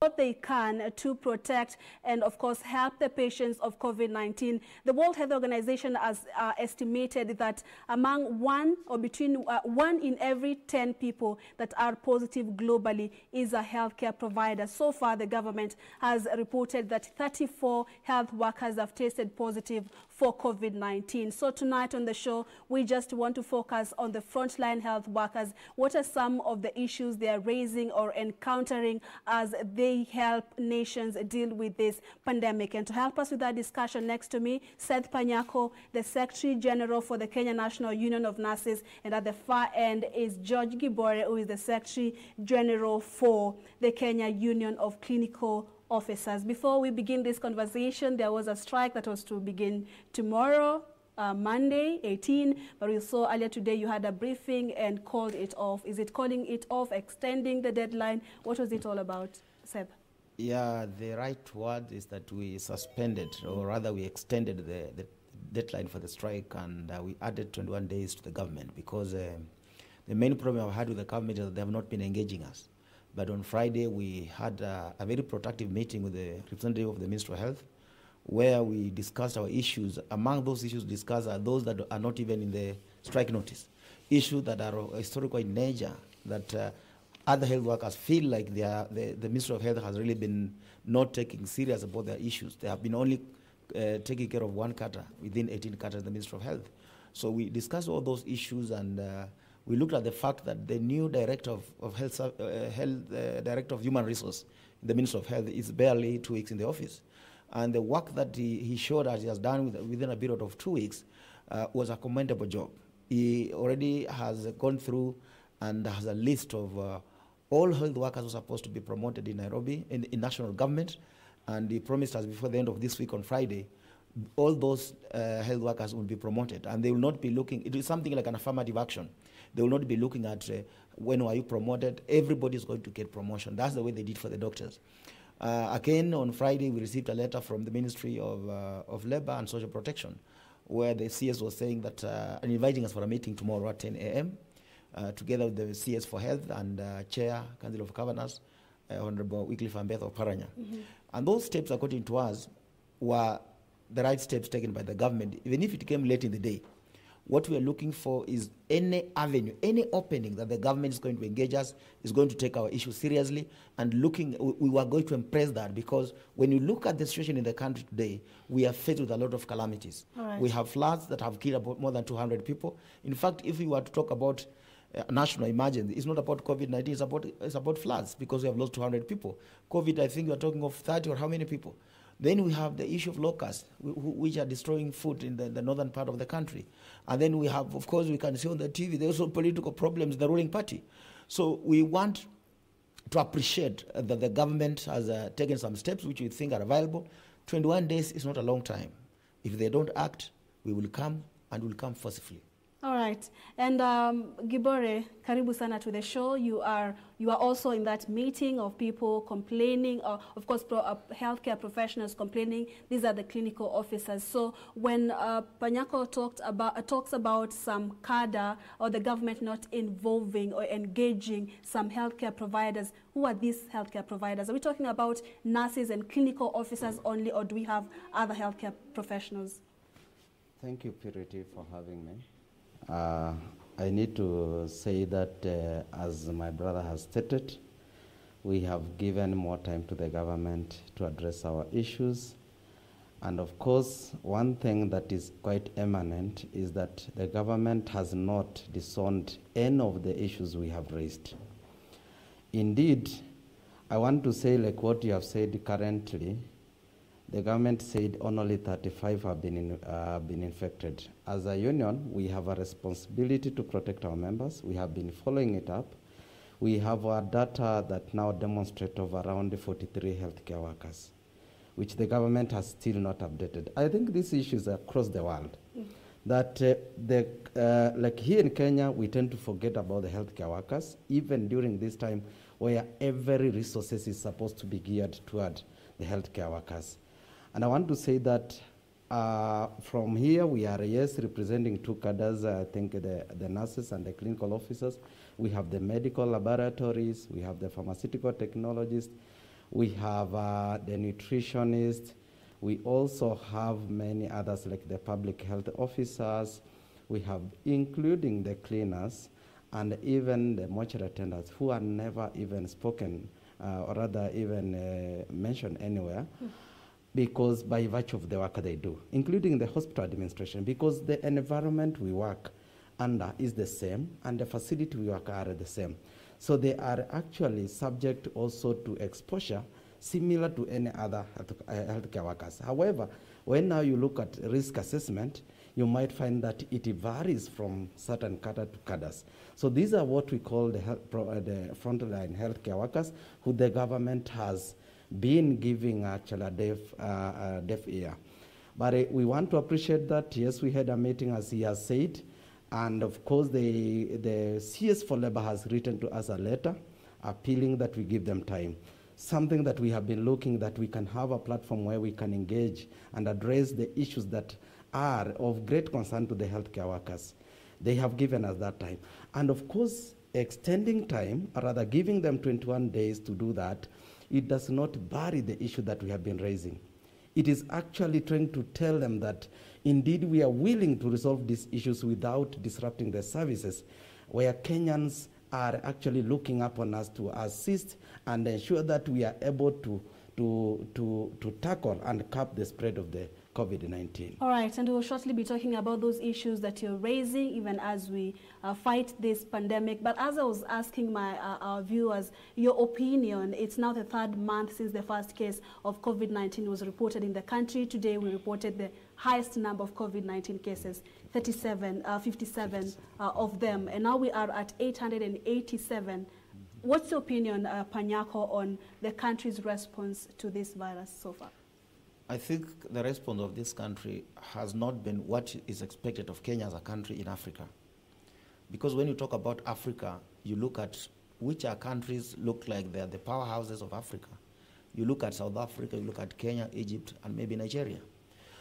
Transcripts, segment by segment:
what they can to protect and, of course, help the patients of COVID-19. The World Health Organization has uh, estimated that among one or between uh, one in every 10 people that are positive globally is a healthcare provider. So far, the government has reported that 34 health workers have tested positive for COVID-19. So tonight on the show, we just want to focus on the frontline health workers. What are some of the issues they are raising or encountering as they help nations deal with this pandemic? And to help us with that discussion next to me, Seth Panyako, the Secretary General for the Kenya National Union of Nurses. And at the far end is George Gibore, who is the Secretary General for the Kenya Union of Clinical officers. Before we begin this conversation, there was a strike that was to begin tomorrow, uh, Monday, 18, but we saw earlier today you had a briefing and called it off. Is it calling it off, extending the deadline? What was it all about, Seth? Yeah, the right word is that we suspended, or rather we extended the, the deadline for the strike and uh, we added 21 days to the government because uh, the main problem I've had with the government is that they have not been engaging us. But on Friday, we had uh, a very productive meeting with the representative of the Ministry of Health, where we discussed our issues. Among those issues discussed are those that are not even in the strike notice, issues that are historical in nature, that uh, other health workers feel like they are, the, the Ministry of Health has really been not taking serious about their issues. They have been only uh, taking care of one cadre within 18 cadres the Ministry of Health. So we discussed all those issues and uh, we looked at the fact that the new director of, of health, uh, health uh, director of human resource in the Ministry of Health is barely two weeks in the office. And the work that he, he showed us he has done with, within a period of two weeks uh, was a commendable job. He already has gone through and has a list of uh, all health workers who are supposed to be promoted in Nairobi, in, in national government, and he promised us before the end of this week on Friday all those uh, health workers will be promoted and they will not be looking it is something like an affirmative action they will not be looking at uh, when are you promoted everybody is going to get promotion that's the way they did for the doctors uh, again on friday we received a letter from the ministry of, uh, of labor and social protection where the cs was saying that uh, and inviting us for a meeting tomorrow at 10 a.m uh, together with the cs for health and uh, chair council of governors uh, honorable wycliffe ambetsa oparanya Mhm. and those steps according to us were the right steps taken by the government, even if it came late in the day. What we are looking for is any avenue, any opening that the government is going to engage us, is going to take our issue seriously, and looking, we, we were going to embrace that because when you look at the situation in the country today, we are faced with a lot of calamities. Right. We have floods that have killed about more than 200 people. In fact, if we were to talk about uh, national emergency, it's not about COVID-19, it's about, it's about floods because we have lost 200 people. COVID, I think we are talking of 30 or how many people? Then we have the issue of locusts, wh- wh- which are destroying food in the, the northern part of the country. And then we have, of course, we can see on the TV, there's also political problems in the ruling party. So we want to appreciate uh, that the government has uh, taken some steps which we think are available. 21 days is not a long time. If they don't act, we will come and will come forcefully. All right. And um, Gibore, karibu sana to the show. You are you are also in that meeting of people complaining, or of course, pro, uh, healthcare professionals complaining. These are the clinical officers. So when uh, Panyako talked about uh, talks about some cadre or the government not involving or engaging some healthcare providers, who are these healthcare providers? Are we talking about nurses and clinical officers only, or do we have other healthcare professionals? Thank you, Purity, for having me. Uh, I need to say that, uh, as my brother has stated, we have given more time to the government to address our issues. And of course, one thing that is quite eminent is that the government has not disowned any of the issues we have raised. Indeed, I want to say, like what you have said currently, the government said only 35 have been, in, uh, been infected. As a union, we have a responsibility to protect our members. We have been following it up. We have our data that now demonstrate of around 43 healthcare workers, which the government has still not updated. I think these issues are across the world. That uh, the, uh, like here in Kenya, we tend to forget about the healthcare workers, even during this time where every resources is supposed to be geared toward the healthcare workers. And I want to say that uh, from here, we are, yes, representing two cadres, I think the, the nurses and the clinical officers. We have the medical laboratories, we have the pharmaceutical technologists, We have uh, the nutritionists, We also have many others like the public health officers. We have, including the cleaners and even the mortuary attendants who are never even spoken uh, or rather even uh, mentioned anywhere. Because by virtue of the work they do, including the hospital administration, because the environment we work under is the same and the facility we work are the same. So they are actually subject also to exposure similar to any other uh, healthcare workers. However, when now you look at risk assessment, you might find that it varies from certain cadre to cadres. So these are what we call the, health, uh, the frontline healthcare workers who the government has been giving actually a deaf, uh, deaf ear. But uh, we want to appreciate that, yes, we had a meeting as he has said, and of course the, the CS for Labor has written to us a letter appealing that we give them time. Something that we have been looking that we can have a platform where we can engage and address the issues that are of great concern to the healthcare workers. They have given us that time. And of course, extending time, or rather giving them 21 days to do that, it does not bury the issue that we have been raising. It is actually trying to tell them that indeed we are willing to resolve these issues without disrupting the services, where Kenyans are actually looking upon us to assist and ensure that we are able to, to, to, to tackle and cap the spread of the COVID-19. All right, and we'll shortly be talking about those issues that you're raising even as we uh, fight this pandemic. But as I was asking my uh, our viewers your opinion, it's now the third month since the first case of COVID-19 was reported in the country. Today we reported the highest number of COVID-19 cases, 37, uh, 57 uh, of them, and now we are at 887. What's your opinion, uh, Panyako, on the country's response to this virus so far? I think the response of this country has not been what is expected of Kenya as a country in Africa. Because when you talk about Africa, you look at which are countries look like they're the powerhouses of Africa. You look at South Africa, you look at Kenya, Egypt, and maybe Nigeria.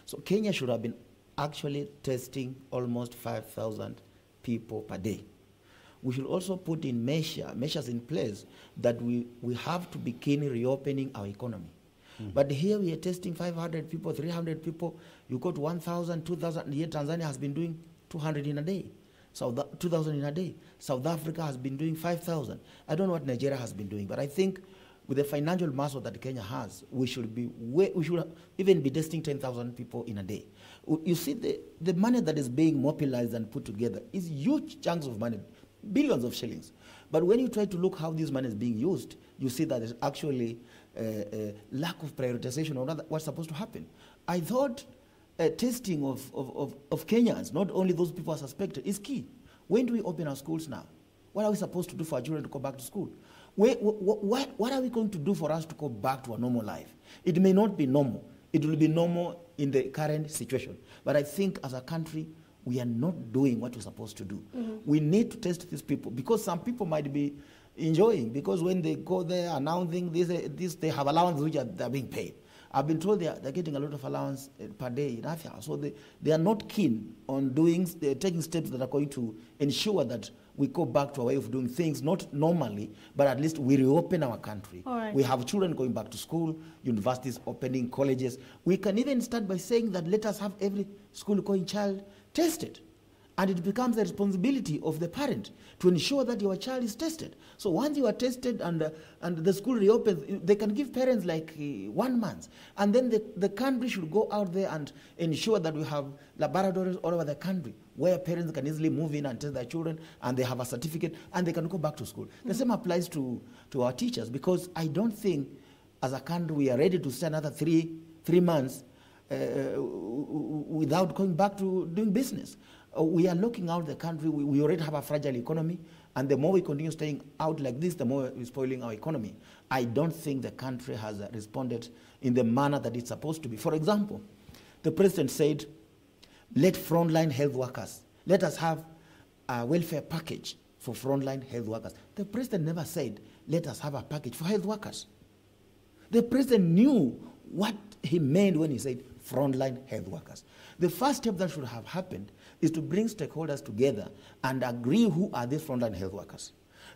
So Kenya should have been actually testing almost 5,000 people per day. We should also put in measure, measures in place that we, we have to begin reopening our economy. Mm. But here we are testing 500 people, 300 people. You go to 1,000, 2,000. Here Tanzania has been doing 200 in a day. South, 2,000 in a day. South Africa has been doing 5,000. I don't know what Nigeria has been doing, but I think with the financial muscle that Kenya has, we should be way, we should even be testing 10,000 people in a day. You see, the, the money that is being mobilized and put together is huge chunks of money, billions of shillings. But when you try to look how this money is being used, you see that there's actually lack of prioritization on what's supposed to happen. I thought uh, testing of, of, of, of Kenyans, not only those people are suspected, is key. When do we open our schools now? What are we supposed to do for our children to go back to school? Where, what, what, what are we going to do for us to go back to a normal life? It may not be normal. It will be normal in the current situation. But I think as a country, we are not doing what we're supposed to do. Mm-hmm. We need to test these people because some people might be enjoying because when they go there announcing this, uh, this they have allowance which are they're being paid. I've been told they are, they're getting a lot of allowance uh, per day in Africa. So they, they are not keen on doing, they're taking steps that are going to ensure that we go back to a way of doing things, not normally, but at least we reopen our country. Right. We have children going back to school, universities opening, colleges. We can even start by saying that let us have every school going child tested. And it becomes the responsibility of the parent to ensure that your child is tested. So once you are tested and, uh, and the school reopens, they can give parents like uh, one month. And then the, the country should go out there and ensure that we have laboratories all over the country where parents can easily move in and test their children and they have a certificate and they can go back to school. Mm-hmm. The same applies to, to our teachers because I don't think as a country we are ready to stay another three, three months uh, without going back to doing business. Uh, we are looking out the country. We, we, already have a fragile economy, and the more we continue staying out like this, the more we're spoiling our economy. I don't think the country has uh, responded in the manner that it's supposed to be. For example, the president said, let frontline health workers, let us have a welfare package for frontline health workers. The president never said, let us have a package for health workers. The president knew what he meant when he said frontline health workers. The first step that should have happened is to bring stakeholders together and agree who are these frontline health workers.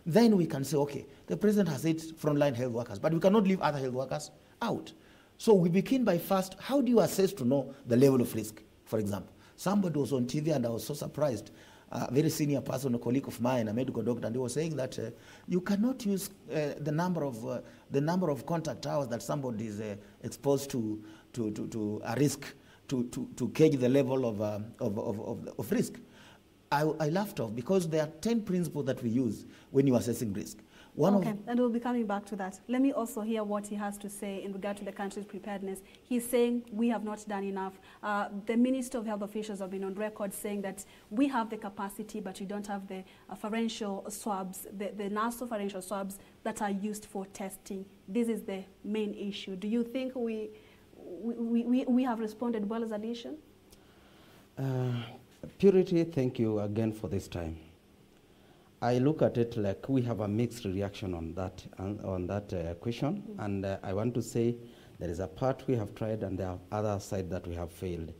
then we can say, okay, the president has said frontline health workers, but we cannot leave other health workers out. So we begin by first, how do you assess to know the level of risk, for example? Somebody was on TV and I was so surprised. A very senior person, a colleague of mine, a medical doctor, and they were saying that uh, you cannot use uh, the number of uh, the number of contact hours that somebody is uh, exposed to, to, to, to a risk to, to, to gauge the level of, uh, of, of, of, of risk. I, I laughed off because there are 10 principles that we use when you're assessing risk. One okay, and we'll be coming back to that. Let me also hear what he has to say in regard to the country's preparedness. He's saying we have not done enough. Uh, the Minister of Health officials have been on record saying that we have the capacity, but we don't have the uh, pharyngeal swabs, the, the nasopharyngeal swabs that are used for testing. This is the main issue. Do you think we, we, we, we have responded well as a nation? Uh, Purity, thank you again for this time. I look at it like we have a mixed reaction on that on that uh, question, mm -hmm. and uh, I want to say there is a part we have tried, and there are other side that we have failed.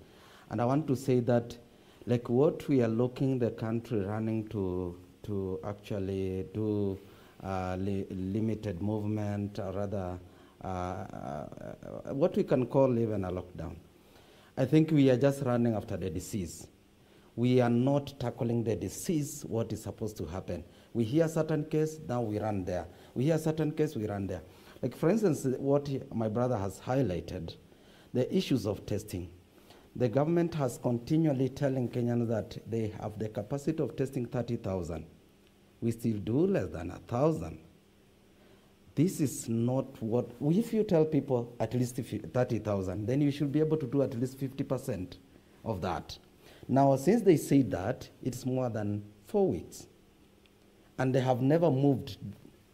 And I want to say that, like what we are looking the country running to to actually do uh, li limited movement, or rather, Uh, uh, what we can call even a lockdown. I think we are just running after the disease we are not tackling the disease, what is supposed to happen. We hear certain case, now we run there. We hear certain case, we run there. Like for instance, what my brother has highlighted, the issues of testing. The government has continually telling Kenyans that they have the capacity of testing 30,000. We still do less than a 1,000. This is not what, if you tell people at least 30,000, then you should be able to do at least 50% of that. Now, since they say that, it's more than four weeks. And they have never moved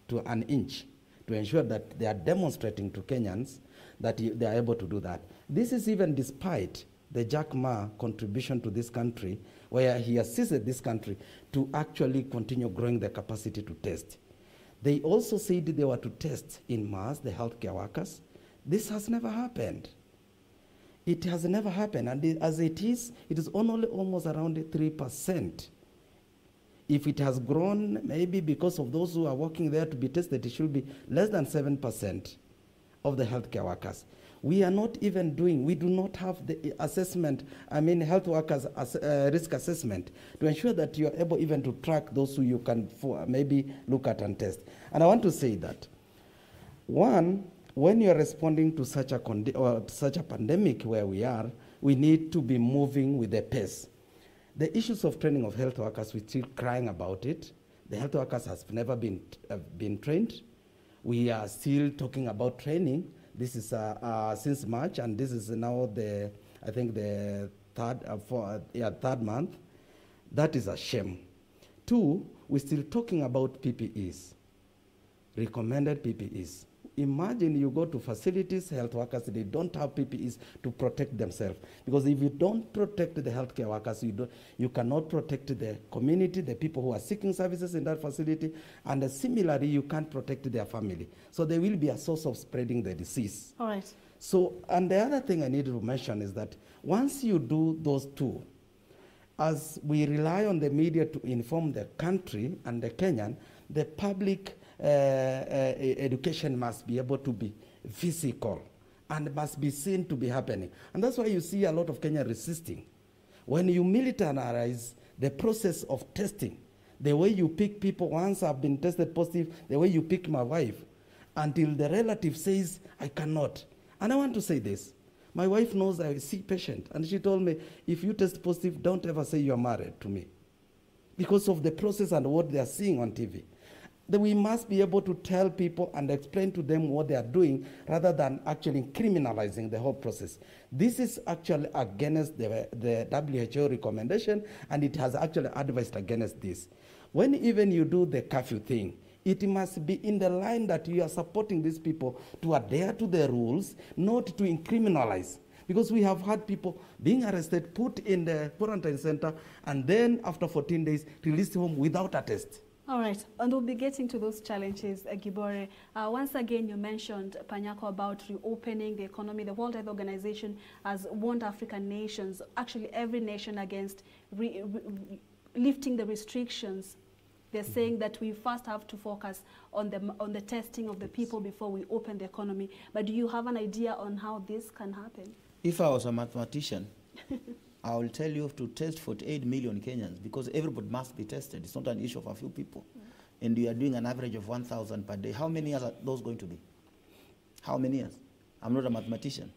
to an inch to ensure that they are demonstrating to Kenyans that they are able to do that. This is even despite the Jack Ma contribution to this country, where he assisted this country to actually continue growing the capacity to test. They also said they were to test in mass the healthcare workers. This has never happened. It has never happened. And as it is, it is only almost around 3%. If it has grown, maybe because of those who are working there to be tested, it should be less than 7% of the healthcare workers. We are not even doing, we do not have the assessment, I mean, health workers as, uh, risk assessment to ensure that you are able even to track those who you can for, maybe look at and test. And I want to say that, one, when you're responding to such a, or such a pandemic where we are, we need to be moving with the pace. The issues of training of health workers, we're still crying about it. The health workers have never been, uh, been trained. We are still talking about training. This is uh, uh, since March, and this is now the, I think the third, uh, for, yeah, third month. That is a shame. Two, we're still talking about PPEs, recommended PPEs. Imagine you go to facilities, health workers, they don't have PPEs to protect themselves. Because if you don't protect the healthcare workers, you, don't, you cannot protect the community, the people who are seeking services in that facility, and similarly, you can't protect their family. So they will be a source of spreading the disease. All right. So, and the other thing I need to mention is that once you do those two, as we rely on the media to inform the country and the Kenyan, the public Uh, uh, education must be able to be physical and must be seen to be happening. And that's why you see a lot of Kenya resisting. When you militarize the process of testing, the way you pick people once I've been tested positive, the way you pick my wife, until the relative says, I cannot. And I want to say this. My wife knows I see patient, and she told me, if you test positive, don't ever say you're married to me. Because of the process and what they are seeing on TV that we must be able to tell people and explain to them what they are doing rather than actually criminalizing the whole process. This is actually against the, the WHO recommendation, and it has actually advised against this. When even you do the curfew thing, it must be in the line that you are supporting these people to adhere to the rules, not to criminalize. Because we have had people being arrested, put in the quarantine center, and then after 14 days, released home without a test. All right, and we'll be getting to those challenges, uh, Gibore. Uh, once again, you mentioned, Panyako, about reopening the economy. The World Health Organization has warned African nations, actually every nation, against lifting the restrictions they're saying that we first have to focus on the, on the testing of the people before we open the economy. But do you have an idea on how this can happen? If I was a mathematician, I will tell you to test 48 million Kenyans because everybody must be tested. It's not an issue of a few people. And you are doing an average of 1,000 per day. How many years are those going to be? How many years? I'm not a mathematician.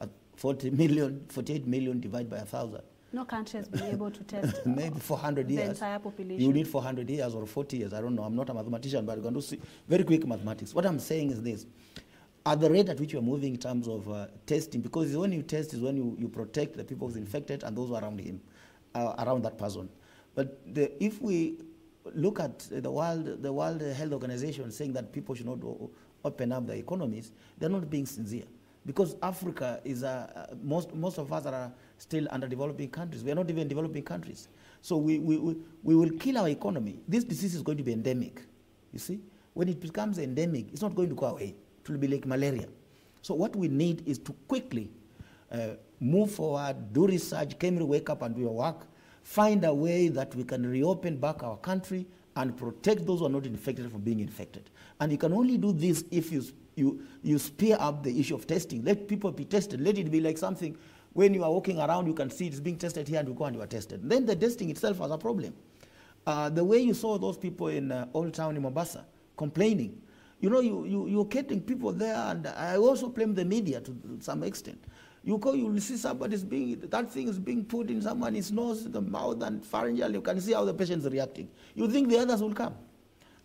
At 40 million, 48 million divided by 1,000. No country has been able to test Maybe 400 the years. The entire population. You need 400 years or 40 years. I don't know. I'm not a mathematician, but you can do see- very quick mathematics. What I'm saying is this. At the rate at which you're moving in terms of uh, testing, because when you test is when you, you protect the people who's infected and those around him, uh, around that person. But the, if we look at the World, the World Health Organization saying that people should not open up their economies, they're not being sincere. Because Africa is, a, most, most of us are still underdeveloping countries. We are not even developing countries. So we, we, we, we will kill our economy. This disease is going to be endemic. You see? When it becomes endemic, it's not going to go away. It will be like malaria. So what we need is to quickly uh, move forward, do research, Kemri wake up and do your work, find a way that we can reopen back our country and protect those who are not infected from being infected. And you can only do this if you, you, you spear up the issue of testing. Let people be tested. Let it be like something when you are walking around, you can see it's being tested here and you go and you are tested. Then the testing itself has a problem. Uh, the way you saw those people in uh, Old Town in Mombasa complaining, you know, you, you, you're getting people there, and I also blame the media to some extent. You go, you see somebody's being, that thing is being put in someone's nose, the mouth, and pharyngeal. You can see how the patient's reacting. You think the others will come.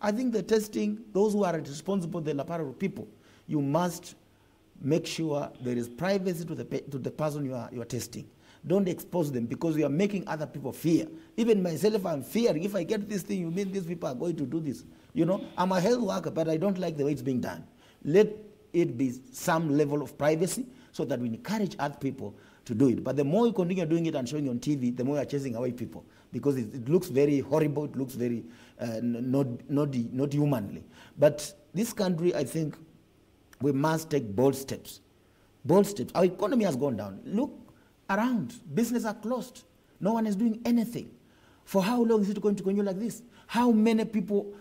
I think the testing, those who are responsible, the laparary people, you must make sure there is privacy to the, to the person you are, you are testing. Don't expose them because you are making other people fear. Even myself, I'm fearing. If I get this thing, you mean these people are going to do this. You know, I'm a health worker, but I don't like the way it's being done. Let it be some level of privacy so that we encourage other people to do it. But the more you continue doing it and showing on TV, the more you're chasing away people because it, it looks very horrible, it looks very uh, not, not, not humanly. But this country, I think, we must take bold steps. Bold steps. Our economy has gone down. Look around. Businesses are closed. No one is doing anything. For how long is it going to continue like this? How many people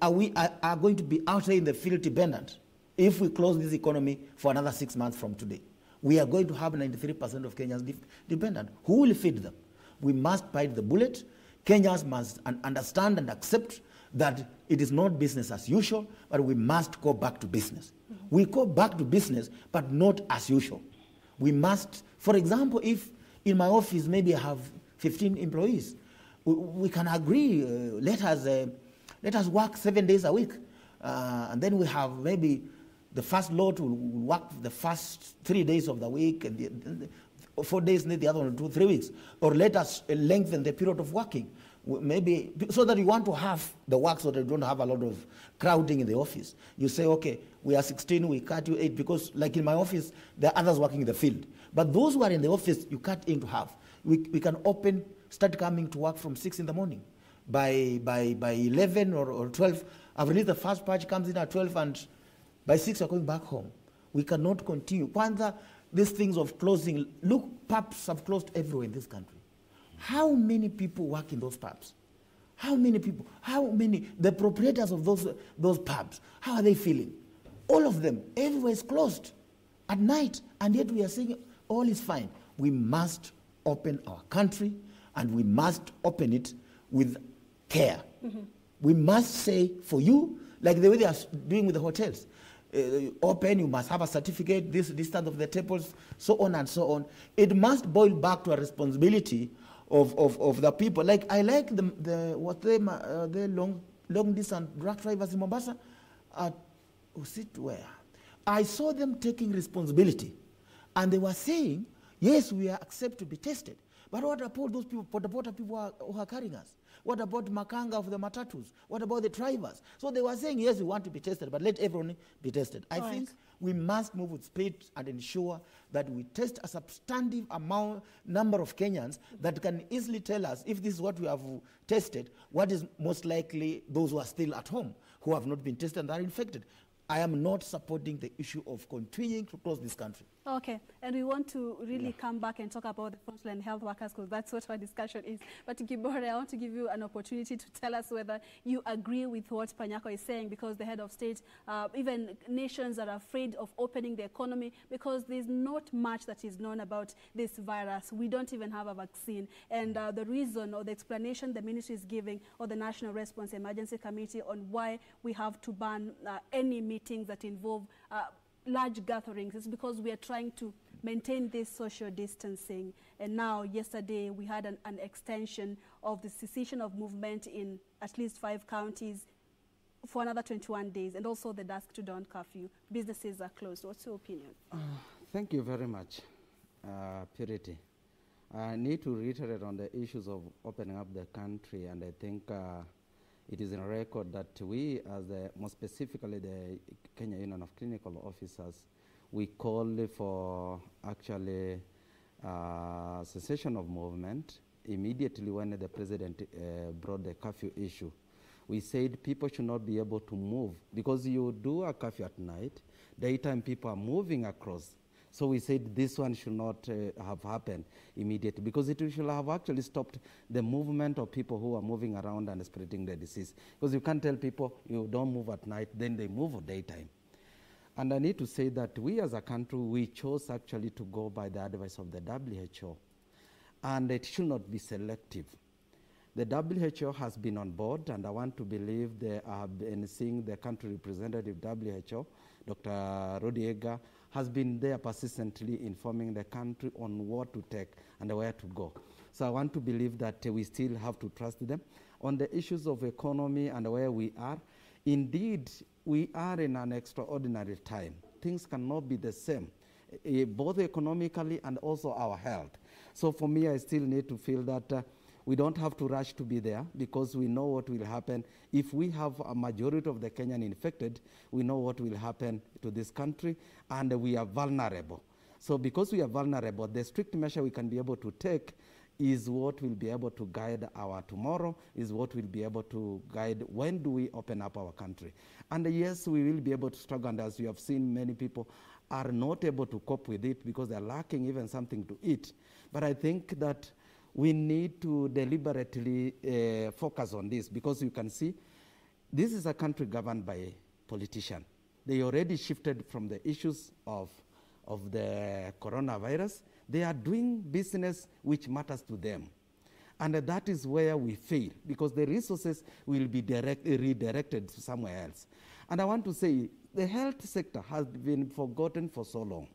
are, we, are, are going to be out there in the field dependent if we close this economy for another six months from today? We are going to have 93% of Kenyans de- dependent. Who will feed them? We must bite the bullet. Kenyans must un- understand and accept that it is not business as usual, but we must go back to business. We go back to business, but not as usual. We must, for example, if in my office maybe I have 15 employees, we, we can agree, uh, let, us, uh, let us work seven days a week. Uh, and then we have maybe the first lot will work the first three days of the week, and the, the four days, the other one do three weeks. Or let us lengthen the period of working maybe so that you want to have the work so that you don't have a lot of crowding in the office. You say, okay, we are 16, we cut you eight because, like in my office, there are others working in the field. But those who are in the office, you cut into half. We, we can open, start coming to work from 6 in the morning. By, by, by 11 or, or 12, I've released the first batch, comes in at 12, and by 6, we're going back home. We cannot continue. Kwanza, these things of closing, look, pubs have closed everywhere in this country. How many people work in those pubs? How many people? How many? The proprietors of those, those pubs, how are they feeling? All of them, everywhere is closed at night, and yet we are saying all is fine. We must open our country, and we must open it with care. Mm-hmm. We must say, for you, like the way they are doing with the hotels, uh, open, you must have a certificate, this distance of the tables, so on and so on. It must boil back to a responsibility of, of, of the people. Like I like the, the what they uh, the long long distance truck drivers in Mombasa. At was it where? I saw them taking responsibility, and they were saying, "Yes, we are accept to be tested." But what about those people, what about the people who are, who are carrying us? What about Makanga of the Matatus? What about the drivers? So they were saying, yes, we want to be tested, but let everyone be tested. I Right. think we must move with speed and ensure that we test a substantive amount number of Kenyans that can easily tell us if this is what we have tested, what is most likely those who are still at home, who have not been tested and are infected. I am not supporting the issue of continuing to close this country. Okay, and we want to really yeah. come back and talk about the frontline health workers because that's what our discussion is. But Gibore, I want to give you an opportunity to tell us whether you agree with what Panyako is saying because the head of state, uh, even nations are afraid of opening the economy because there's not much that is known about this virus. We don't even have a vaccine. And uh, the reason or the explanation the ministry is giving or the National Response Emergency Committee on why we have to ban uh, any meetings that involve uh, large gatherings is because we are trying to maintain this social distancing. And now, yesterday, we had an, an, extension of the cessation of movement in at least five counties for another 21 days, and also the dusk to dawn curfew. Businesses are closed. What's your opinion? Uh, thank you very much, uh, Purity. I need to reiterate on the issues of opening up the country, and I think uh, it is in record that we, as the, more specifically the Kenya Union of Clinical Officers, we called for actually uh, cessation of movement immediately when the president uh, brought the curfew issue. We said people should not be able to move because you do a curfew at night, daytime people are moving across so we said this one should not uh, have happened immediately because it should have actually stopped the movement of people who are moving around and spreading the disease. Because you can't tell people you don't move at night, then they move at daytime. And I need to say that we as a country, we chose actually to go by the advice of the WHO. And it should not be selective. The WHO has been on board, and I want to believe they have been seeing the country representative WHO, Dr. Rudi Egger, has been there persistently informing the country on what to take and where to go. So I want to believe that uh, we still have to trust them. On the issues of economy and where we are, indeed, we are in an extraordinary time. Things cannot be the same, uh, both economically and also our health. So for me, I still need to feel that uh, we don't have to rush to be there because we know what will happen. If we have a majority of the Kenyan infected, we know what will happen to this country, and we are vulnerable. So because we are vulnerable, the strict measure we can be able to take is what will be able to guide our tomorrow, is what will be able to guide when do we open up our country. And yes, we will be able to struggle, and as you have seen, many people are not able to cope with it because they're lacking even something to eat. But I think that we need to deliberately uh, focus on this because you can see this is a country governed by a politician. They already shifted from the issues of, of the coronavirus. They are doing business which matters to them. And that is where we fail because the resources will be direct, redirected somewhere else. And I want to say the health sector has been forgotten for so long.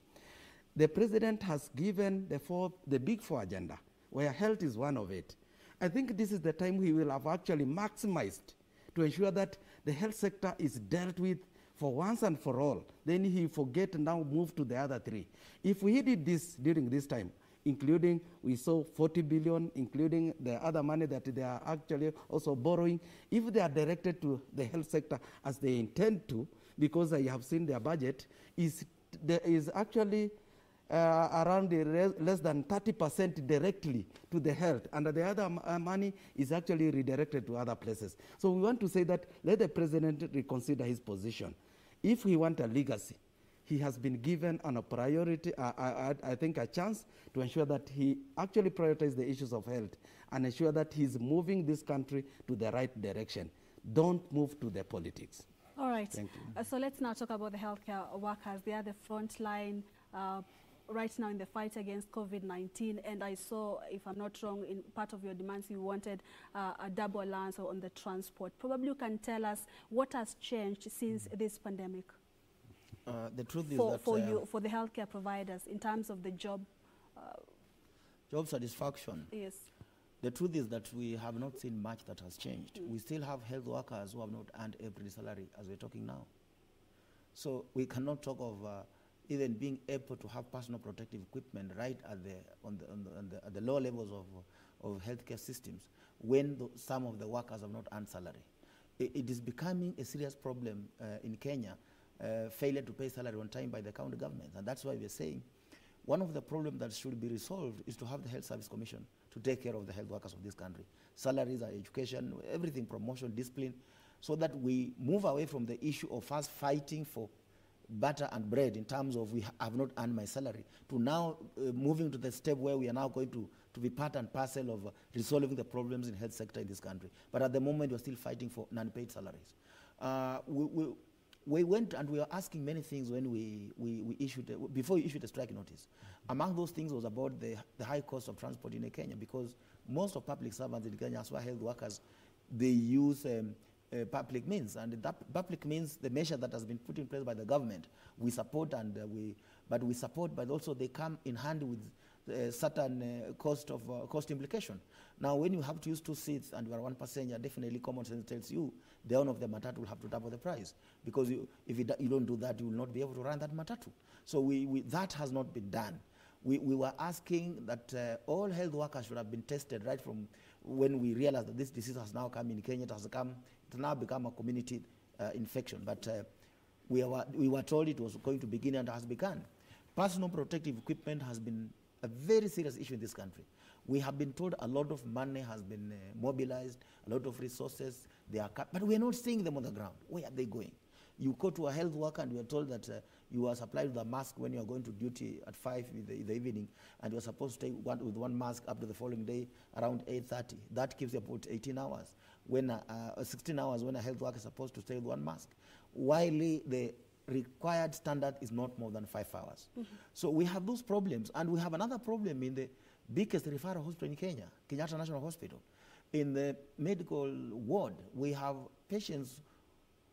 The president has given the, four, the big four agenda where health is one of it. I think this is the time we will have actually maximized to ensure that the health sector is dealt with for once and for all. Then he forget now move to the other three. If we did this during this time, including we saw 40 billion, including the other money that they are actually also borrowing, if they are directed to the health sector as they intend to, because I have seen their budget, is there is actually uh, around less than 30% directly to the health, and the other uh, money is actually redirected to other places. So we want to say that let the president reconsider his position. If he wants a legacy, he has been given an, a priority, uh, I, I, think a chance to ensure that he actually prioritizes the issues of health and ensure that he's moving this country to the right direction. Don't move to the politics. All right. Thank you. Uh, so let's now talk about the healthcare workers. They are the front line uh, right now in the fight against COVID-19 and I saw, if I'm not wrong, in part of your demands you wanted uh, a double allowance on the transport. Probably you can tell us what has changed since this pandemic. Uh, the truth for, is that... For, uh, you, for the healthcare providers in terms of the job... Uh, job satisfaction. Yes. The truth is that we have not seen much that has changed. Mm. We still have health workers who have not earned every salary as we're talking now. So we cannot talk of uh, even being able to have personal protective equipment right at the, on the, on the, on the, at the lower levels of, of healthcare systems when the, some of the workers have not earned salary. it, it is becoming a serious problem uh, in Kenya, uh, failure to pay salary on time by the county governments. And that's why we're saying one of the problems that should be resolved is to have the Health Service Commission to take care of the health workers of this country. Salaries, education, everything, promotion, discipline, so that we move away from the issue of us fighting for butter and bread in terms of we have not earned my salary to now uh, moving to the step where we are now going to, to be part and parcel of uh, resolving the problems in health sector in this country. But at the moment, we're still fighting for non-paid salaries. Uh, we, we, we went and we were asking many things when we, we, we issued, a, before we issued a strike notice. Among those things was about the, the high cost of transport in Kenya because most of public servants in Kenya, as well health workers, they use um, uh, public means. And that public means the measure that has been put in place by the government, we support and uh, we, but we support, but also they come in hand with uh, certain uh, cost of uh, cost implication. Now, when you have to use two seats and you are one passenger, definitely common sense tells you the owner of the matatu will have to double the price because you, if you, you don't do that, you will not be able to run that matatu. So we, we, that has not been done. We, we were asking that all health workers should have been tested right from when we realized that this disease has now come in Kenya. It has come, it now become a community uh, infection. But uh, we, were, we were told it was going to begin and has begun. Personal protective equipment has been a very serious issue in this country. We have been told a lot of money has been uh, mobilized, a lot of resources, they are but we are not seeing them on the ground. Where are they going? You go to a health worker and you are told that uh, you are supplied with a mask when you are going to duty at 5 in the, in the evening, and you are supposed to take one, with one mask up to the following day around 8.30. That gives you about 18 hours, when uh, uh, 16 hours when a health worker is supposed to stay with one mask. While the required standard is not more than five hours. Mm-hmm. So we have those problems. And we have another problem in the biggest referral hospital in Kenya, Kenyatta National Hospital. In the medical ward, we have patients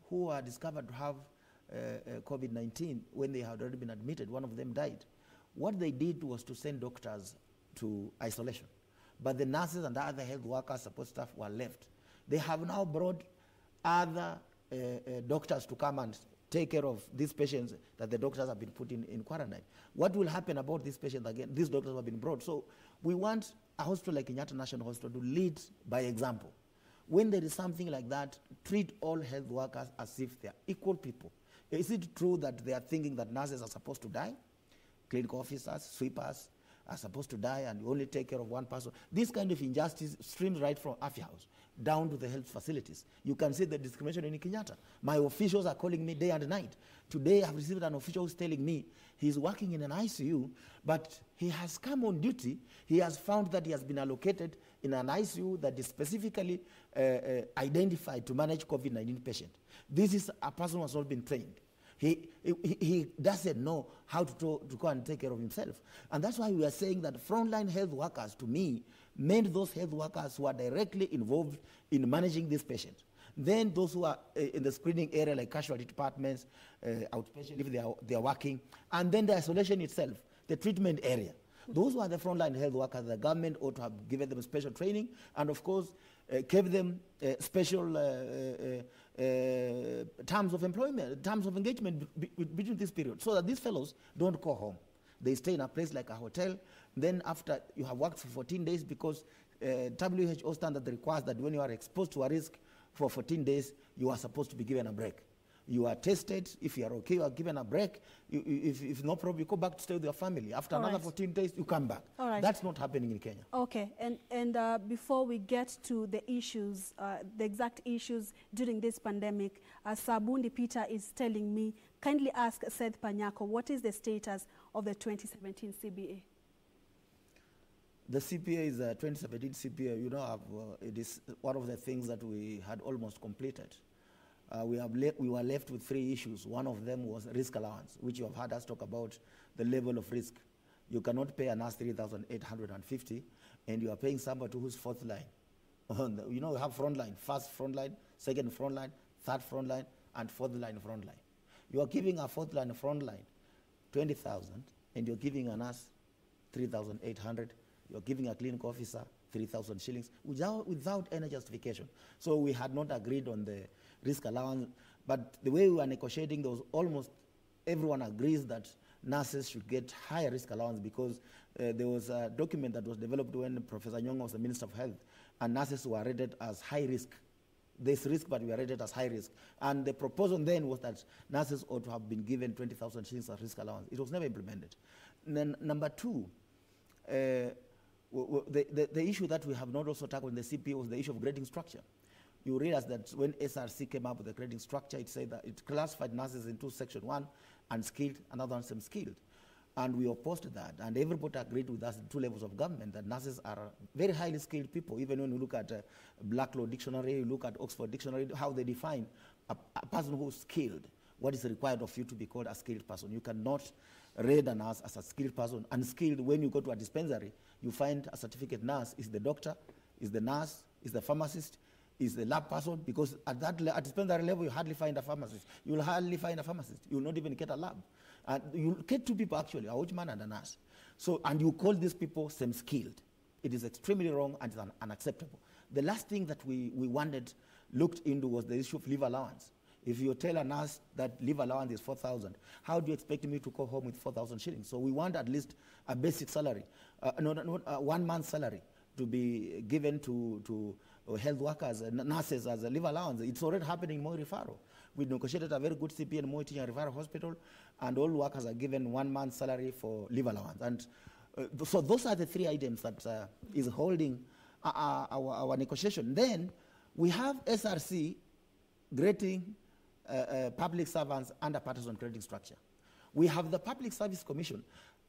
who are discovered to have COVID 19 when they had already been admitted. One of them died. What they did was to send doctors to isolation. But the nurses and other health workers, support staff were left. They have now brought other uh, uh doctors to come and take care of these patients that the doctors have been put in, in quarantine. What will happen about these patients again? These doctors have been brought. So we want a hospital like Kenyatta National Hospital to lead by example. When there is something like that, treat all health workers as if they are equal people. Is it true that they are thinking that nurses are supposed to die? Clinical officers, sweepers, are supposed to die and you only take care of one person. This kind of injustice streams right from Afya House down to the health facilities. You can see the discrimination in Kenyatta. My officials are calling me day and night. Today I've received an official who's telling me he's working in an ICU, but he has come on duty. He has found that he has been allocated in an ICU that is specifically uh, uh, identified to manage COVID-19 patient. This is a person who has not been trained. He, he, he doesn't know how to, to, to go and take care of himself. And that's why we are saying that frontline health workers, to me, meant those health workers who are directly involved in managing this patient. Then those who are uh, in the screening area, like casualty departments, uh, outpatient, if they are, they are working, and then the isolation itself, the treatment area. Those who are the frontline health workers, the government ought to have given them special training and, of course, uh, gave them uh, special uh, uh, uh, terms of employment, terms of engagement between this period, so that these fellows don't go home. They stay in a place like a hotel. Then after you have worked for 14 days, because uh, WHO standard requires that when you are exposed to a risk for 14 days, you are supposed to be given a break you are tested. If you are okay, you are given a break. You, if, if no problem, you go back to stay with your family. After All another right. 14 days, you come back. All right. That's not happening in Kenya. Okay, and, and uh, before we get to the issues, uh, the exact issues during this pandemic, uh, Sabundi Peter is telling me, kindly ask Seth Panyako, what is the status of the 2017 CBA? The CBA is a 2017 CBA. You know, uh, it is one of the things that we had almost completed uh, we, have we were left with three issues. One of them was risk allowance, which you have heard us talk about the level of risk. You cannot pay an nurse 3,850 and you are paying somebody who's fourth line. you know, we have front line, first front line, second front line, third front line, and fourth line front line. You are giving a fourth line front line 20,000 and you're giving an nurse 3,800. You're giving a clinical officer 3,000 shillings without, without any justification. So we had not agreed on the risk allowance. But the way we were negotiating, there was almost everyone agrees that nurses should get higher risk allowance because uh, there was a document that was developed when Professor Nyong was the Minister of Health, and nurses were rated as high risk. This risk, but we are rated as high risk. And the proposal then was that nurses ought to have been given 20,000 shillings as risk allowance. It was never implemented. And then number two, uh, the, the, the, issue that we have not also tackled in the CP was the issue of grading structure you realize that when SRC came up with the grading structure, it said that it classified nurses into section one unskilled, another one semi-skilled. And we opposed that, and everybody agreed with us two levels of government that nurses are very highly skilled people. Even when you look at uh, Black Law Dictionary, you look at Oxford Dictionary, how they define a, a person who's skilled, what is required of you to be called a skilled person. You cannot read a nurse as a skilled person. Unskilled, when you go to a dispensary, you find a certificate nurse is the doctor, is the nurse, is the pharmacist, is the lab person, because at that at dispensary level, you hardly find a pharmacist. You will hardly find a pharmacist. You will not even get a lab. And you get two people actually, a watchman and a nurse. So, and you call these people same skilled. It is extremely wrong and it's un- unacceptable. The last thing that we, we wanted looked into was the issue of leave allowance. If you tell a nurse that leave allowance is 4,000, how do you expect me to go home with 4,000 shillings? So we want at least a basic salary, uh, no, no, uh, one month salary to be given to, to health workers nurses as a leave allowance. It's already happening in Moi Referral. We negotiated a very good CBA in Moi Teaching Referral Hospital, and all workers are given one month salary for leave allowance. And uh, so those are the three items that uh, is holding uh, uh, our, our negotiation. Then we have SRC grading uh, uh, public servants under Paterson grading structure. We have the Public Service Commission,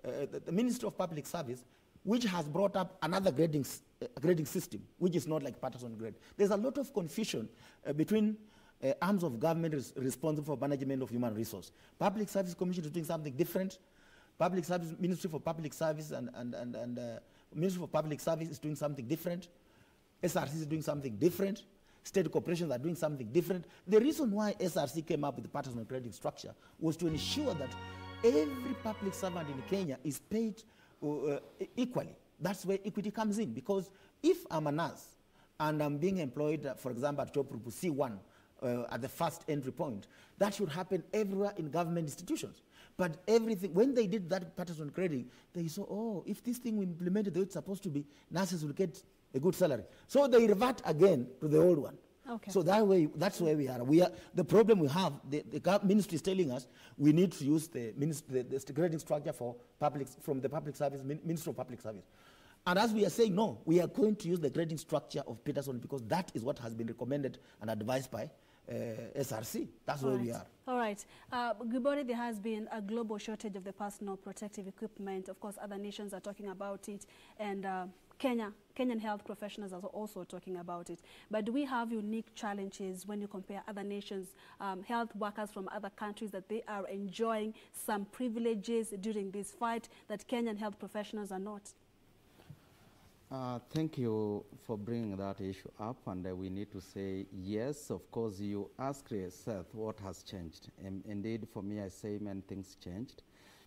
uh, the, the Ministry of Public Service, which has brought up another grading, uh, grading system, which is not like Paterson grade. There's a lot of confusion uh, between uh, arms of government res- responsible for management of human resource. Public Service Commission is doing something different. Public Service Ministry for Public Service and, and, and, and uh, Ministry for Public Service is doing something different. SRC is doing something different. State corporations are doing something different. The reason why SRC came up with the Paterson grading structure was to ensure that every public servant in Kenya is paid uh, e- equally. That's where equity comes in. Because if I'm a nurse and I'm being employed, uh, for example, at Job Group C1 uh, at the first entry point, that should happen everywhere in government institutions. But everything, when they did that Paterson grading, they saw, oh, if this thing we implemented the way it's supposed to be, nurses will get a good salary. So they revert again to the old one. Okay. So that way, that's where we are. We are the problem we have. The, the ministry is telling us we need to use the, ministry, the, the grading structure for public from the public service min, Ministry of Public Service. And as we are saying, no, we are going to use the grading structure of Paterson because that is what has been recommended and advised by uh, SRC. That's where All we are. All right. Uh, Gibore, there has been a global shortage of the personal protective equipment. Of course, other nations are talking about it, and uh, Kenya, Kenyan health professionals are also talking about it. But do we have unique challenges when you compare other nations, um, health workers from other countries, that they are enjoying some privileges during this fight that Kenyan health professionals are not? Uh, thank you for bringing that issue up, and uh, we need to say yes. Of course, you ask yourself what has changed. And indeed, for me, I say many things changed,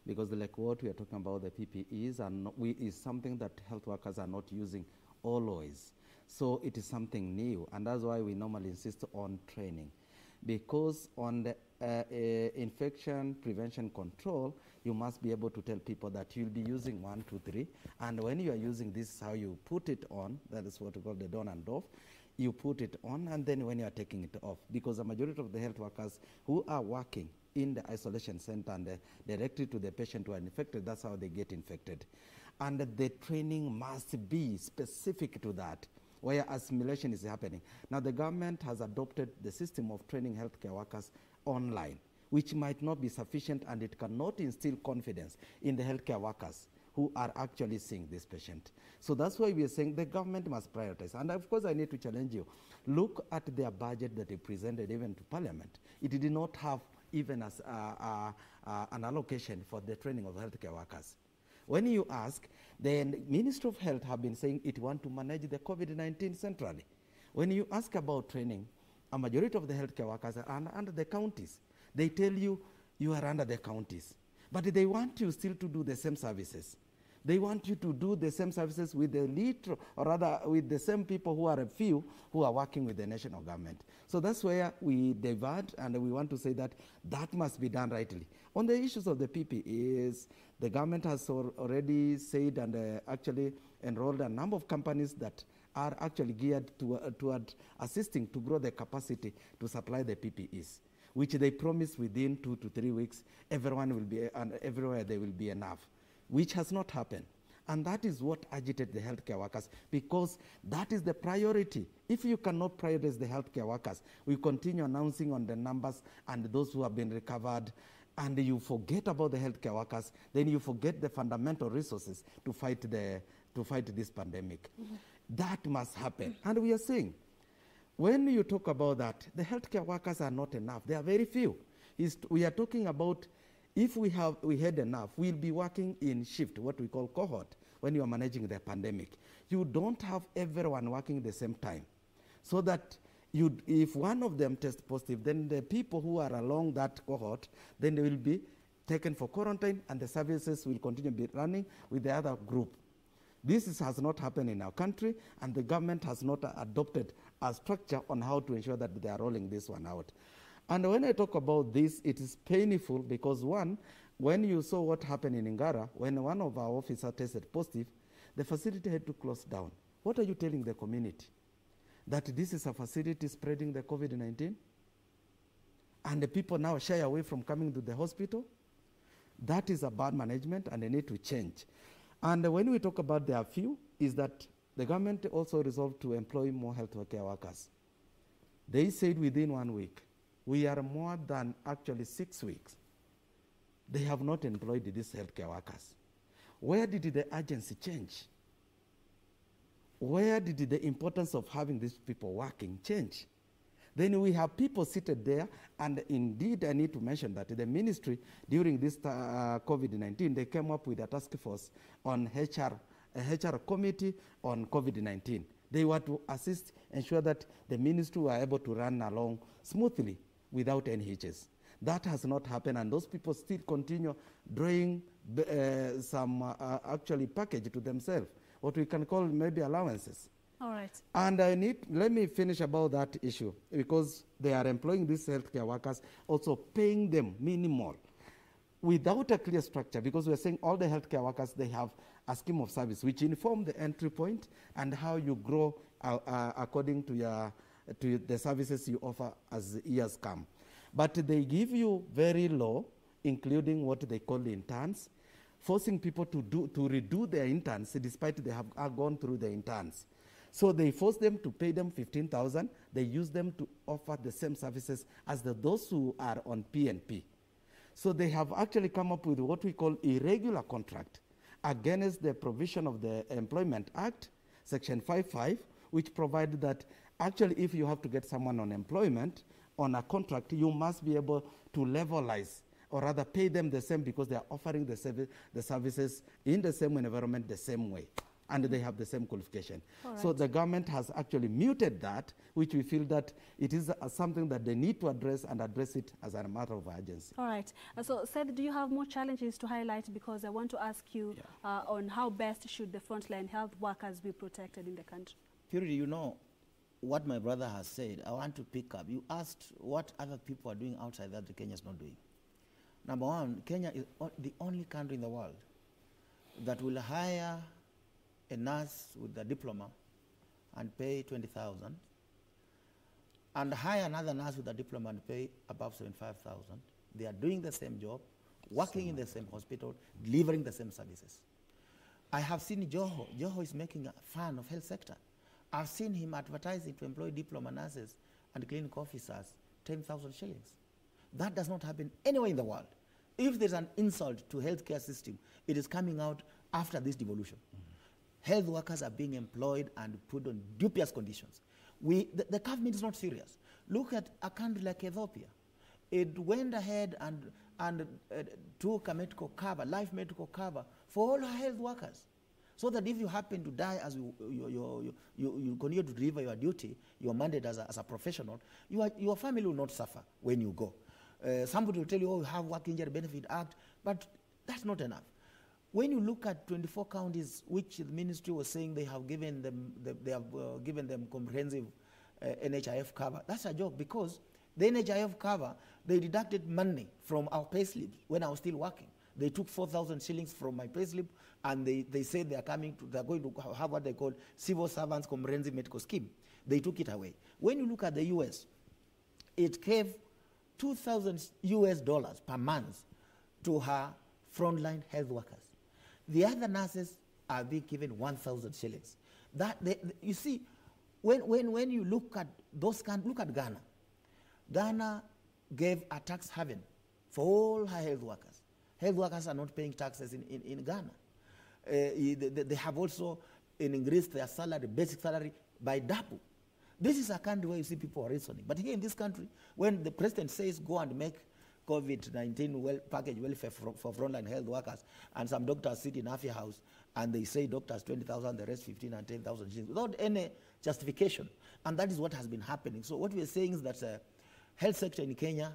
because like what we are talking about, the PPEs, and we is something that health workers are not using always. So it is something new, and that's why we normally insist on training because on the uh, uh, infection prevention control, you must be able to tell people that you'll be using one, two, three, and when you are using this, how you put it on. That is what we call the don and off. You put it on, and then when you are taking it off, because the majority of the health workers who are working in the isolation center and uh, directly to the patient who are infected, that's how they get infected. And the training must be specific to that where assimilation is happening. Now, the government has adopted the system of training healthcare workers online, which might not be sufficient and it cannot instill confidence in the healthcare workers who are actually seeing this patient. So that's why we are saying the government must prioritize. And of course, I need to challenge you. Look at their budget that they presented even to Parliament. It did not have even as, uh, uh, uh, an allocation for the training of healthcare workers. When you ask, the Ministry of Health have been saying it want to manage the COVID-19 centrally. When you ask about training, a majority of the healthcare workers are un- under the counties. They tell you you are under the counties, but they want you still to do the same services. They want you to do the same services with the little, or rather with the same people who are a few who are working with the national government. So that's where we divert, and we want to say that that must be done rightly. On the issues of the PPEs, the government has al- already said and uh, actually enrolled a number of companies that are actually geared to, uh, toward assisting to grow the capacity to supply the PPEs which they promise within two to three weeks, everyone will be, and everywhere there will be enough, which has not happened. And that is what agitated the healthcare workers because that is the priority. If you cannot prioritize the healthcare workers, we continue announcing on the numbers and those who have been recovered. and you forget about the healthcare workers, then you forget the fundamental resources to fight, the, to fight this pandemic. Mm-hmm. That must happen. And we are saying, when you talk about that, the healthcare workers are not enough. They are very few. We are talking about if we, have, we had enough, we'll be working in shift, what we call cohort, when you are managing the pandemic. You don't have everyone working the same time. So that you, if one of them tests positive, then the people who are along that cohort, then they will be taken for quarantine and the services will continue to be running with the other group. This is, has not happened in our country, and the government has not adopted a structure on how to ensure that they are rolling this one out. And when I talk about this, it is painful because one, when you saw what happened in Ngara, when one of our officers tested positive, the facility had to close down. What are you telling the community? That this is a facility spreading the COVID 19? And the people now shy away from coming to the hospital? That is a bad management and they need to change. And when we talk about the few, is that the government also resolved to employ more health care workers. They said within one week, we are more than actually six weeks. They have not employed these healthcare workers. Where did the agency change? Where did the importance of having these people working change? Then we have people seated there, and indeed, I need to mention that the ministry, during this uh, COVID 19, they came up with a task force on HR, a HR committee on COVID 19. They were to assist, ensure that the ministry were able to run along smoothly without any hitches. That has not happened, and those people still continue drawing uh, some uh, actually package to themselves, what we can call maybe allowances. All right. And I need, let me finish about that issue because they are employing these healthcare workers, also paying them minimal without a clear structure because we're saying all the healthcare workers, they have a scheme of service which inform the entry point and how you grow uh, uh, according to, your, to the services you offer as years come. But they give you very low, including what they call interns, forcing people to, do, to redo their interns despite they have, have gone through the interns. So they force them to pay them 15,000. They use them to offer the same services as the, those who are on PNP. So they have actually come up with what we call irregular contract against the provision of the Employment Act, Section 55, which provided that actually if you have to get someone on employment on a contract, you must be able to levelize or rather pay them the same because they are offering the, serv the services in the same environment the same way and they have the same qualification. Right. So the government has actually muted that, which we feel that it is uh, something that they need to address and address it as a matter of urgency. All right. Uh, so, Seth, do you have more challenges to highlight? Because I want to ask you yeah. uh, on how best should the frontline health workers be protected in the country? Purity, you know, what my brother has said, I want to pick up. You asked what other people are doing outside that Kenya is not doing. Number one, Kenya is the only country in the world that will hire a nurse with a diploma and pay 20,000 and hire another nurse with a diploma and pay above 75,000. They are doing the same job, working in the same hospital, delivering the same services. I have seen Joho. Joho is making a fun of health sector. I've seen him advertising to employ diploma nurses and clinic officers 10,000 shillings. That does not happen anywhere in the world. If there's an insult to healthcare system, it is coming out after this devolution. Mm -hmm health workers are being employed and put on dubious conditions. We, the, the government is not serious. Look at a country like Ethiopia. It went ahead and, and uh, took a medical cover, life medical cover, for all our health workers. So that if you happen to die as you, you, you, you, you continue to deliver your duty, your mandate as a, as a professional, you are, your family will not suffer when you go. Uh, somebody will tell you, oh, you have Work Injury Benefit Act, but that's not enough. When you look at 24 counties, which the ministry was saying they have given them, they have uh, given them comprehensive uh, NHIF cover, that's a joke because the NHIF cover, they deducted money from our pay payslip when I was still working. They took 4,000 shillings from my payslip and they, they said they are coming to, they're going to have what they call civil servants comprehensive medical scheme. They took it away. When you look at the US, it gave 2,000 US dollars per month to her frontline health workers. The other nurses are being given 1,000 shillings. That they, you see, when, when, when you look at those, can look at Ghana. Ghana gave a tax haven for all her health workers. Health workers are not paying taxes in, in, in Ghana. Uh, they, have also increased their salary, basic salary, by double. This is a country where you see people are reasoning. But here in this country, when the president says go and make COVID-19 well, package welfare for, for frontline health workers, and some doctors sit in Afya House and they say doctors 20,000, the rest 15 and 10,000 without any justification. And that is what has been happening. So what we are saying is that uh, health sector in Kenya,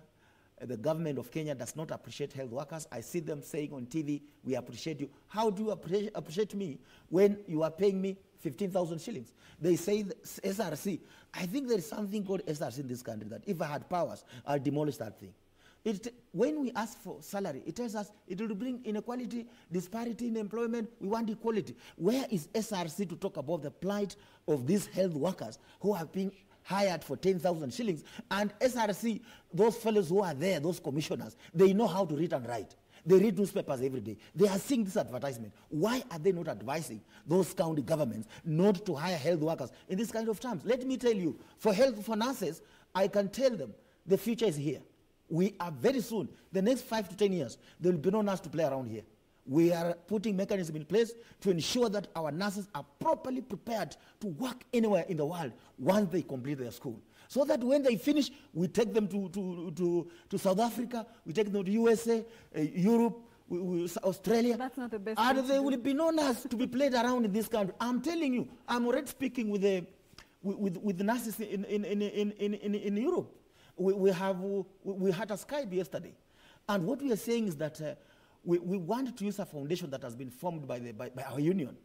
the government of Kenya does not appreciate health workers. I see them saying on TV, we appreciate you. How do you appreciate, appreciate me when you are paying me 15,000 shillings? They say SRC. I think there is something called SRC in this country that if I had powers, I'll demolish that thing. It, when we ask for salary, it tells us it will bring inequality, disparity in employment. We want equality. Where is SRC to talk about the plight of these health workers who have been hired for 10,000 shillings? And SRC, those fellows who are there, those commissioners, they know how to read and write. They read newspapers every day. They are seeing this advertisement. Why are they not advising those county governments not to hire health workers in this kind of terms? Let me tell you, for health, for nurses, I can tell them the future is here. We are very soon, the next five to 10 years, there will be no nurse to play around here. We are putting mechanisms in place to ensure that our nurses are properly prepared to work anywhere in the world once they complete their school. So that when they finish, we take them to, to, to, to South Africa, we take them to USA, uh, Europe, we, we, Australia. That's not the best. And there will be no nurse to be played around in this country. I'm telling you, I'm already speaking with the, with, with the nurses in, in, in, in, in, in Europe we, we, have, we, we had a Skype yesterday. And what we are saying is that uh, we, we want to use a foundation that has been formed by, the, by, by our union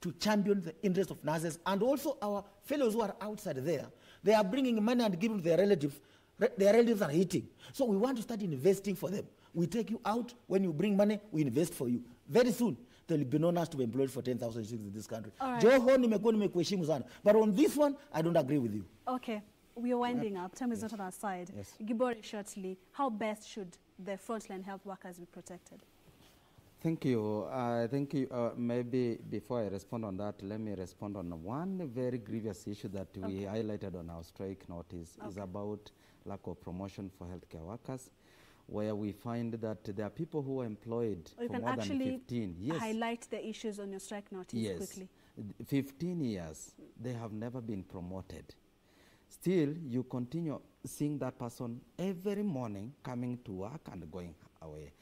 to champion the interests of nurses and also our fellows who are outside there. They are bringing money and giving their relatives. Re- their relatives are eating. So we want to start investing for them. We take you out. When you bring money, we invest for you. Very soon, there will be no nurse to be employed for 10,000 shillings in this country. Right. Joho nimekuwa nimekuheshimu sana. But on this one, I don't agree with you. Okay. We are winding up. Time is not on our side. Yes. Gibore, shortly, how best should the frontline health workers be protected? Thank you. I think uh, maybe before I respond on that, let me respond on one very grievous issue that we highlighted on our strike notice is about lack of promotion for healthcare workers, where we find that there are people who are employed Or for more than actually 15 years. highlight the issues on your strike notice yes, quickly. d- 15 years, they have never been promoted. Still, you continue seeing that person every morning coming to work and going away.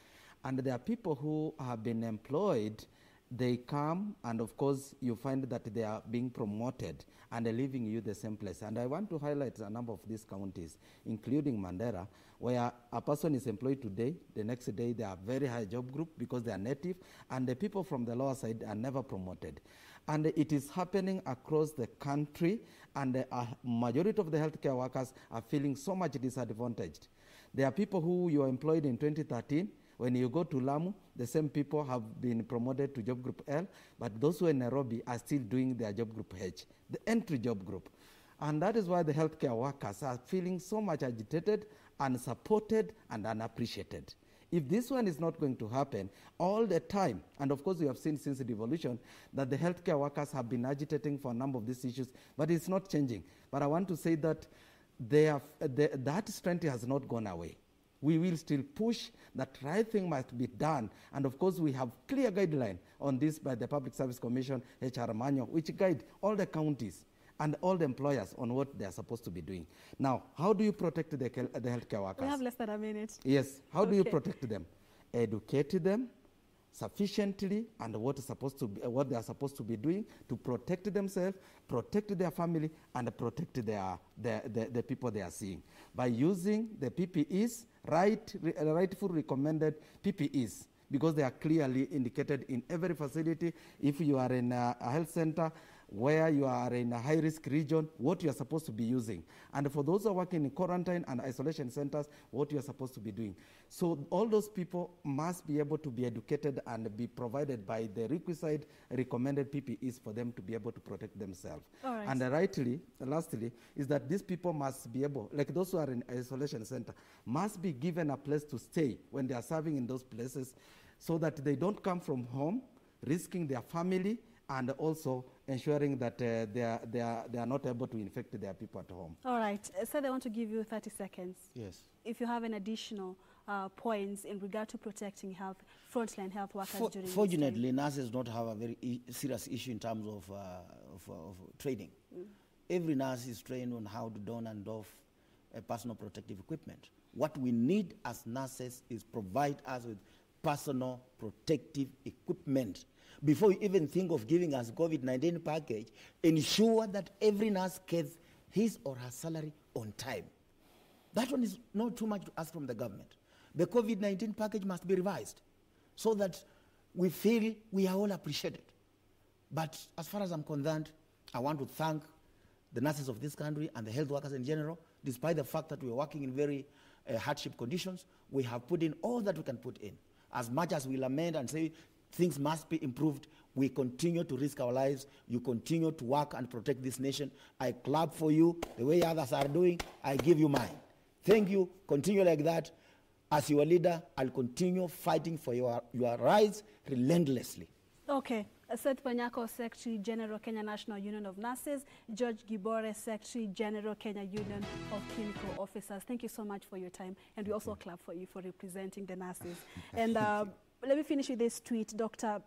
And there are people who have been employed, they come, and of course, you find that they are being promoted and they're leaving you the same place. And I want to highlight a number of these counties, including Mandera, where a person is employed today, the next day they are very high job group because they are native, and the people from the lower side are never promoted. And it is happening across the country, and a uh, majority of the healthcare workers are feeling so much disadvantaged. There are people who you are employed in 2013. When you go to Lamu, the same people have been promoted to job group L, but those who are in Nairobi are still doing their job group H, the entry job group. And that is why the healthcare workers are feeling so much agitated, unsupported, and unappreciated. If this one is not going to happen all the time, and of course we have seen since the devolution that the healthcare workers have been agitating for a number of these issues, but it's not changing. But I want to say that have, that strength has not gone away. We will still push that right thing must be done. And of course, we have clear guideline on this by the Public Service Commission HR manual, which guide all the counties and all the employers on what they are supposed to be doing. Now, how do you protect the, the healthcare workers? We have less than a minute. Yes. How do you protect them? Educate them sufficiently and what is supposed to be, uh, what they are supposed to be doing to protect themselves, protect their family, and protect their, their, the, the people they are seeing by using the PPEs, right, uh, rightful recommended PPEs. Because they are clearly indicated in every facility. If you are in a, a health center, where you are in a high risk region, what you are supposed to be using. And for those who are working in quarantine and isolation centers, what you are supposed to be doing. So all those people must be able to be educated and be provided by the requisite recommended PPEs for them to be able to protect themselves. Right. And uh, rightly, lastly, is that these people must be able, like those who are in isolation center, must be given a place to stay when they are serving in those places so that they don't come from home risking their family and also ensuring that uh, they, are, they, are, they are not able to infect their people at home. All right. Uh, Sir, I want to give you 30 seconds. Yes. If you have an additional uh, points in regard to protecting health, frontline health workers For- during fortunately, nurses don't have a very I- serious issue in terms of, uh, of, of training. Every nurse is trained on how to don and doff personal protective equipment. What we need as nurses is provide us with personal protective equipment. Before you even think of giving us COVID-19 package, ensure that every nurse gets his or her salary on time. That one is not too much to ask from the government. The COVID 19 package must be revised so that we feel we are all appreciated. But as far as I'm concerned, I want to thank the nurses of this country and the health workers in general. Despite the fact that we are working in very uh, hardship conditions, we have put in all that we can put in. As much as we lament and say things must be improved, we continue to risk our lives. You continue to work and protect this nation. I clap for you the way others are doing. I give you mine. Thank you. Continue like that. As your leader, I'll continue fighting for your, your rights relentlessly. Okay. Seth Panyako, Secretary General, Kenya National Union of Nurses. George Gibore, Secretary General, Kenya Union of Clinical Officers. Thank you so much for your time. And we also clap for you for representing the nurses. and uh, let me finish with this tweet. Dr.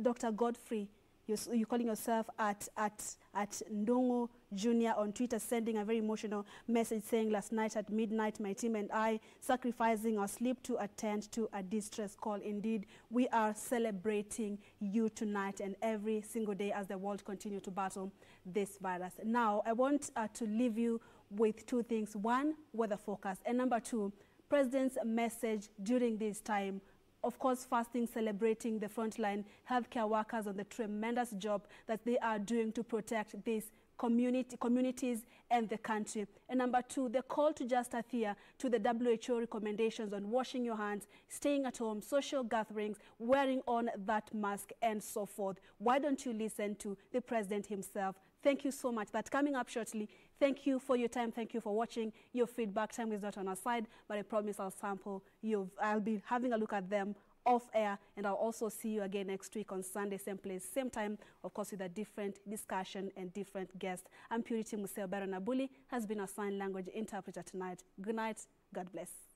Dr. Godfrey, you're, you're calling yourself at, at, at Ndungu Jr. on Twitter, sending a very emotional message saying, Last night at midnight, my team and I sacrificing our sleep to attend to a distress call. Indeed, we are celebrating you tonight and every single day as the world continues to battle this virus. Now, I want uh, to leave you with two things. One, weather forecast. And number two, President's message during this time of course, fasting celebrating the frontline healthcare workers on the tremendous job that they are doing to protect these community, communities and the country. And number two, the call to just adhere to the WHO recommendations on washing your hands, staying at home, social gatherings, wearing on that mask, and so forth. Why don't you listen to the president himself? Thank you so much. That's coming up shortly. Thank you for your time. Thank you for watching. Your feedback time is not on our side, but I promise I'll sample you. I'll be having a look at them off air, and I'll also see you again next week on Sunday, same place, same time, of course, with a different discussion and different guest. I'm Purity Museo Baron Abuli, has been our sign language interpreter tonight. Good night. God bless.